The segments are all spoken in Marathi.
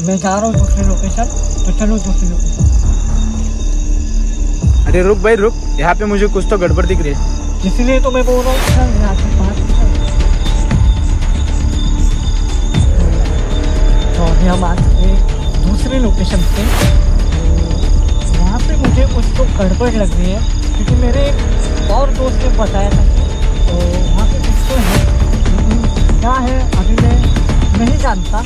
मैं जा रहा हूँ दूसरी लोकेशन तो चलो दूसरी लोकेशन अरे रुक भाई रुक। यहाँ पे मुझे कुछ तो गड़बड़ दिख रही है। इसलिए तो मैं बोल रहा हूँ चल यहाँ से बाहर तो अभी हम आ चुके दूसरी लोकेशन पे। तो वहाँ पे मुझे कुछ तो गड़बड़ लग रही है क्योंकि मेरे एक और दोस्त ने बताया था कि तो वहाँ पे कुछ तो है। लेकिन क्या है अभी मैं नहीं जानता।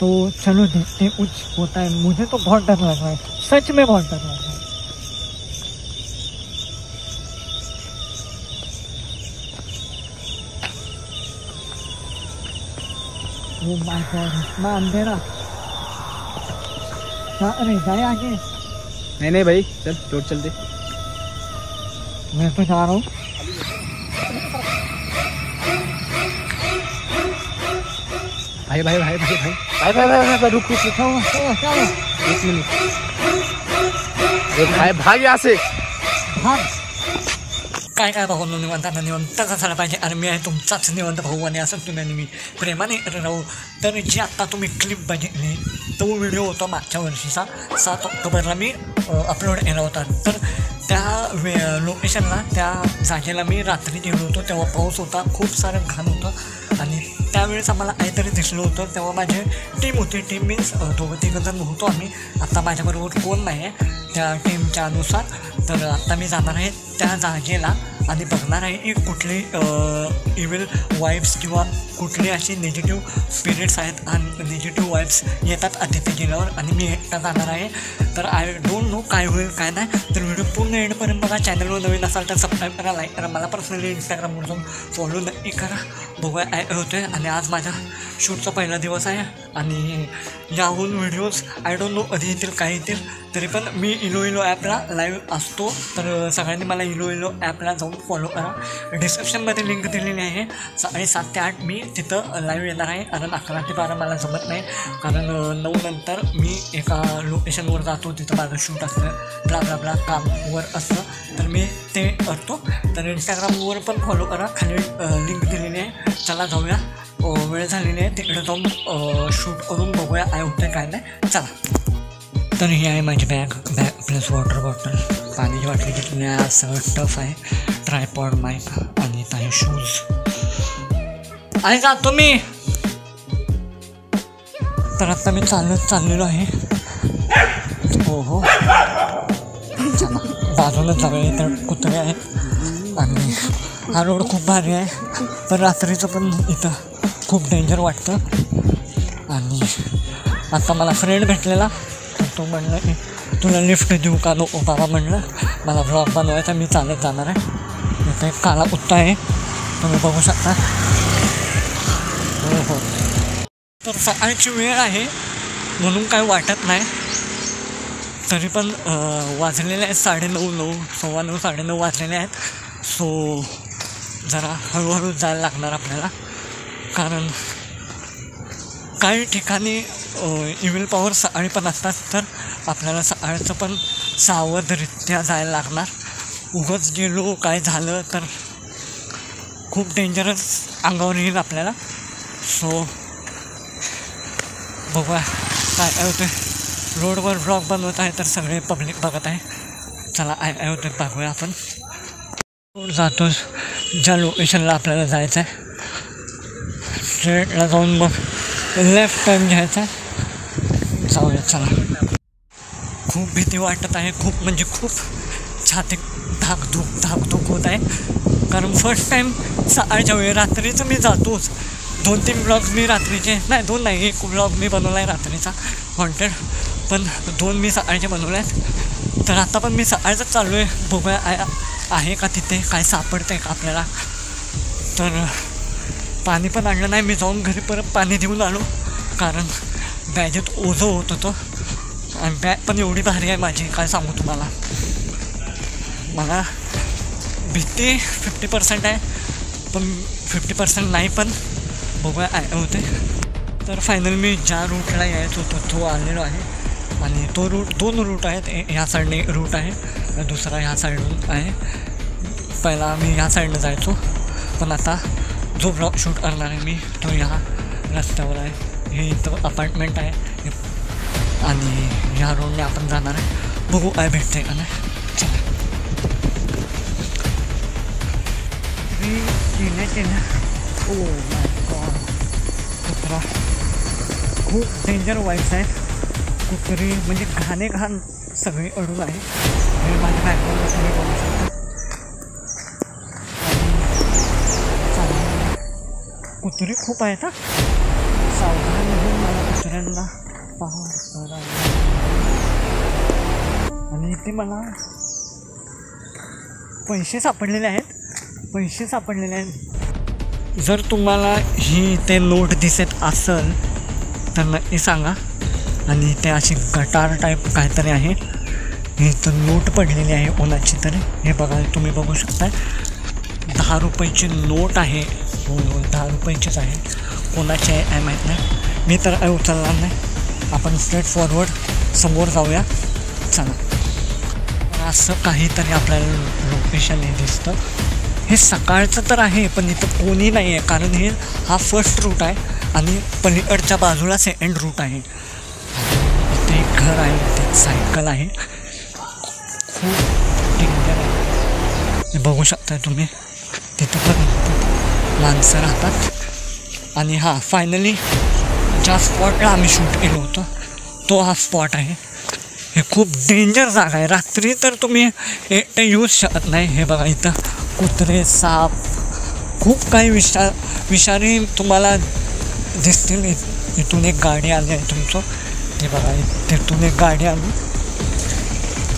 तो चलो देखते हैं। हैं कुछ होता है। मुझे तो बहुत डर लग रहा है। सच में बहुत डर लग रहा है। ओ माय गॉड इतना अंधेरा। अरे जाए आगे। नहीं नहीं भाई चल रोड चल दे। मैं तो जा रहा हूँ। भाई भाई भाई भाई भाई भाई भाई भाई रुक रुक एक मिनट भाई भाग यहाँ से भाग काय काय भाऊ निवंतांना निवंत कसं पाहिजे? आणि मी आहे तुमचाच निवंत भाऊ आणि असं तुम्ही मी प्रेमाने राहू. तर जी आत्ता तुम्ही क्लिप बघितली तो व्हिडिओ होता मागच्या वर्षीचा सात ऑक्टोबरला मी अपलोड केला होता. तर त्या वे लोकेशनला त्या जागेला मी रात्री गेलो होतो तेव्हा पाऊस होता खूप सारं घाण होतं. आणि त्यावेळेस आम्हाला काहीतरी दिसलं होतं तेव्हा माझी टीम होती. टीम मीन्स दोघं तिघं जण होतो आम्ही. आत्ता माझ्याबरोबर कोण नाही आहे त्या टीमच्या अनुसार. तर आत्ता मी जाणार आहे त्या जागेला आणि बघणार आहे की कुठली इव्हिल वाईब्स किंवा कुठले असे निगेटिव्ह स्पिरिट्स आहेत आणि निगेटिव्ह वाईब्स येतात तिथे गेल्यावर आणि मी एकटा जाणार आहे. तर आय डोंट नो काय होईल काय नाही. तर व्हिडिओ पूर्ण एंडपर्यंत बघा. चॅनलवर नवीन असाल तर सबस्क्राईब करा लाईक करा. मला पर्सनली इंस्टाग्रामवर जाऊन फॉलो नक्की करा. बघूया काय होतं आहे आणि आज माझ्या शूटचा पहिला दिवस आहे आणि याहून व्हिडिओज आय डोंट नो कधी येतील काय येतील तरी पण मी इलो इलो ॲपला लाईव्ह असतो. तर सगळ्यांनी मला इलो इलो ॲपला जाऊन फॉलो करा. डिस्क्रिप्शनमध्ये लिंक दिलेली आहे. आणि सात ते आठ मी तिथं लाईव्ह येणार आहे. कारण अकरा ते बारा मला जमत नाही. कारण नऊ नंतर मी एका लोकेशनवर जातो. तिथं माझं शूट असतं. ब्ला ब्ला ब्ला कामवर असतं. तर मी ते करतो. तर इंस्टाग्रामवर पण फॉलो करा. खाली लिंक दिलेली आहे. चला जाऊया. वेळ झालेली आहे. तिकडे जाऊन शूट करून बघूया काय होतं काय नाही. चला. तर ही आहे माझी bag bag plus water bottle पाण्याची बाटली घेतली आहे. सगळं टफ आहे. ट्रायपॉड माईक आणि काही शूज आहे का तुम्ही. तर आता मी चालत चाललेलो आहे. हो हो बाजूला चालले तर कुत्रे आहेत. आणि हा रोड खूप भारी आहे. पण रात्रीचं पण इथं खूप डेंजर वाटतं. आणि आता मला फ्रेंड भेटलेला. तो म्हणला की तुला लिफ्ट देऊ का? नको बाबा म्हणलं. मला ब्लॉग बनवायचा मी चालत जाणार आहे. इथे एक काला कुत्ता आहे. तुम्ही बघू शकता. हो हो. तर सकाळची वेळ आहे. म्हणून काय वाटत नाही. तरी पण वाजलेले आहेत साडेनऊ नऊ सव्वा नऊ साडेनऊ वाजलेले आहेत. सो जरा हळूहळू जायला लागणार आपल्याला. कारण काही ठिकाणी इव्हिल पॉवर सकाळी पण असतात तर आपल्याला सकाळचं पण सावधरित्या जायला लागणार. उगच गेलो काय झालं तर खूप डेंजरस अंगावर येईल आपल्याला. सो बघूया काय काय होतं रोडवर ब्लॉग बनवत आहे तर सगळे पब्लिक बघत आहे. चला आय काय बघूया आपण. जातो ज्या लोकेशनला आपल्याला जायचं आहे स्ट्रेटला जाऊन मग लेफ्ट टर्न घ्यायचा. आहे जाऊया चला. खूप भीती वाटत आहे. खूप म्हणजे खूप छाती धाकधूक धाकधूक होत आहे. कारण फर्स्ट टाईम सकाळच्या वेळी रात्रीचं मी जातोच. दोन तीन ब्लॉग मी रात्रीचे नाही दोन नाही एक ब्लॉग मी बनवला आहे रात्रीचा. हॉन्टेड पण दोन मी सकाळचे बनवले आहेत तर आता पण मी सकाळचंच चालू आहे बघूया आहे- आहे का तिथे काय सापडतं आहे का आपल्याला तर पाणी पण आणलं नाही मी जाऊन घरी परत पाणी देऊन आलो कारण बॅगेत ओझं होत होतं आणि बॅग पण एवढी भारी आहे माझी काय सांगू तुम्हाला मला भीती फिफ्टी पर्सेंट आहे पण फिफ्टी पर्सेंट नाही पण बघूया काय होते तर फायनल मी ज्या रूटला यायचो होतो तो आलेलो आहे आणि तो रूट दोन रूट आहेत ह्या साईडने रूट आहे दुसरा ह्या साईडून आहे पहिला मी ह्या साईडनं जायचो पण आता जो ब्लॉग शूट करणार आहे मी तो ह्या रस्त्यावर आहे हे इथं अपार्टमेंट आहे आणि ह्या रोडने आपण जाणार आहे बघू काय भेटते का नाही खूप डेंजर वाईट्स आहेत कुत्री म्हणजे घाणे घाण सगळी अडून आहे. हे माझ्या बॅकग्राऊंडला तुम्ही बघू शकता. आणि कुत्री खूप आहेत हा. सावधान होऊन मला कुत्र्यांना पाहावं आणि इथे मला पैसे सापडलेले आहेत. पैसे सापडलेले आहेत. जर तुम्हाला ही ते नोट दिसत असेल तर नक्की सांगा. आणि ते अशी गटार टाईप काहीतरी आहे. इथं नोट पडलेली आहे कोणाची तरी. हे बघा तुम्ही बघू शकता दहा रुपयाची नोट आहे. हो हो दहा रुपयाचीच आहे. कोणाची आहे काय माहीत नाही. मी तर काय उचलणार नाही. आपण स्ट्रेट फॉरवर्ड समोर जाऊया. चला. असं काहीतरी आपल्याला लोकेशन हे दिसतं. हे सकाळचं तर आहे पण इथं कोणी नाही आहे कारण हे हा फर्स्ट रूट आहे आणि पलीकडच्या बाजूला सेकंड रूट आहे. घर आहे सायकल आहे. खूप डेंजर आहे बघू शकता तुम्ही. तिथं पण माणसं राहतात. आणि हा फायनली ज्या स्पॉटला आम्ही शूट केलं होतं तो हा स्पॉट आहे. हे खूप डेंजर जागा आहे. रात्री तर तुम्ही एकटे येऊच शकत नाही. हे बघा इथं कुत्रे साप खूप काही विषा विषारी तुम्हाला दिसतील. इथून एक गाडी आली आहे तुमचं. हे बघा तिथून एक गाडी आली.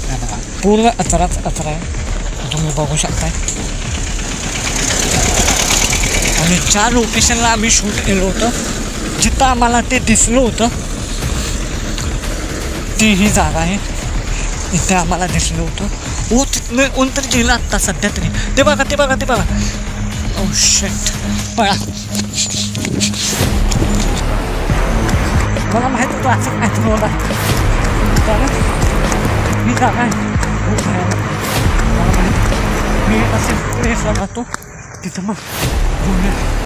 बघा पूर्ण अचराच अचरा आहे. तुम्ही बघू शकताय. आणि ज्या लोकेशनला आम्ही शूट केलं होतं जिथं आम्हाला ते दिसलं होतं ती ही जागा आहे. इथे आम्हाला दिसलं होतं. ओ तिथनं कोणतरी गेलं आत्ता सध्या तरी. ते बघा ते बघा ते बघा. Oh ओ शेट पळा. मला माहीत होतं असं काय तुम्हाला कारण ही जागा आहे खूप भयानक मला माहीत मी असे प्लेसला जातो तिथं मग बोलूया